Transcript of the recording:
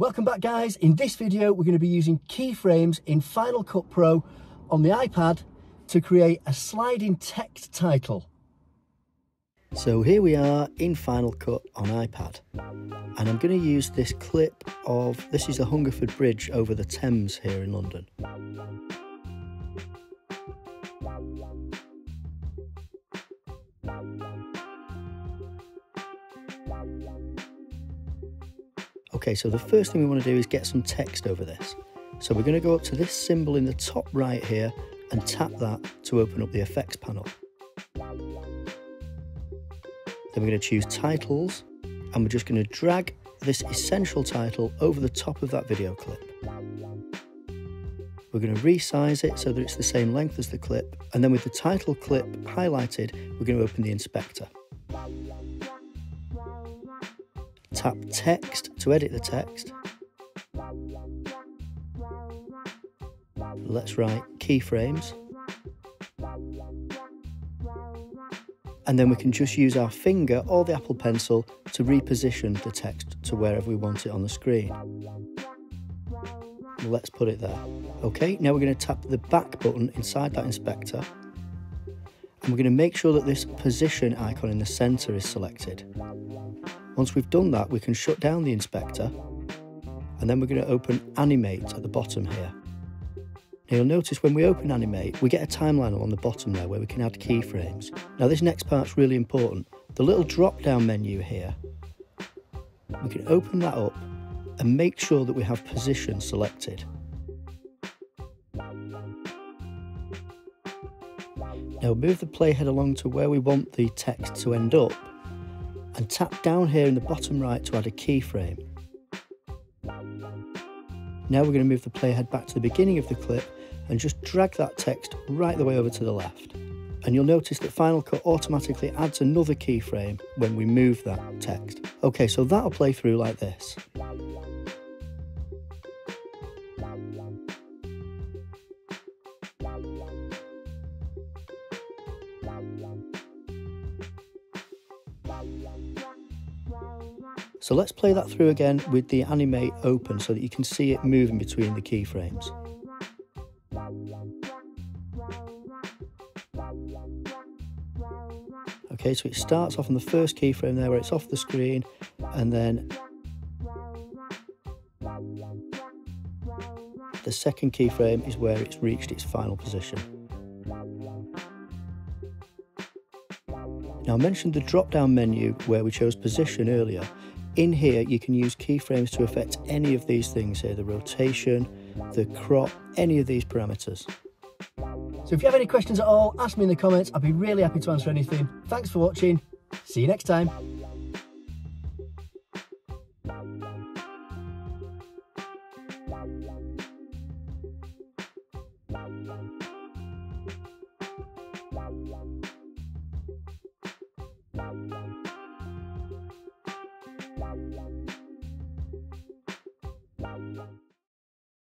Welcome back guys. In this video we're going to be using keyframes in Final Cut Pro on the iPad to create a sliding text title. So here we are in Final Cut on iPad and I'm going to use this clip of, this is the Hungerford Bridge over the Thames here in London. Okay, so the first thing we want to do is get some text over this. So we're going to go up to this symbol in the top right here and tap that to open up the effects panel. Then we're going to choose titles and we're just going to drag this essential title over the top of that video clip. We're going to resize it so that it's the same length as the clip and then with the title clip highlighted we're going to open the inspector. Tap text to edit the text. Let's write keyframes. And then we can just use our finger or the Apple Pencil to reposition the text to wherever we want it on the screen. Let's put it there. Okay, now we're going to tap the back button inside that inspector. And we're going to make sure that this position icon in the center is selected. Once we've done that, we can shut down the inspector and then we're going to open Animate at the bottom here. Now you'll notice when we open Animate, we get a timeline along the bottom there where we can add keyframes. Now this next part's really important. The little drop-down menu here, we can open that up and make sure that we have position selected. Now move the playhead along to where we want the text to end up and tap down here in the bottom right to add a keyframe. Now we're going to move the playhead back to the beginning of the clip and just drag that text right the way over to the left. And you'll notice that Final Cut automatically adds another keyframe when we move that text. Okay, so that'll play through like this. So let's play that through again with the animate open so that you can see it moving between the keyframes. Okay, so it starts off on the first keyframe there where it's off the screen and then the second keyframe is where it's reached its final position. Now I mentioned the drop down menu where we chose position earlier. In here you can use keyframes to affect any of these things here, the rotation, the crop, any of these parameters. So if you have any questions at all, ask me in the comments. I'd be really happy to answer anything. Thanks for watching. See you next time. Bye.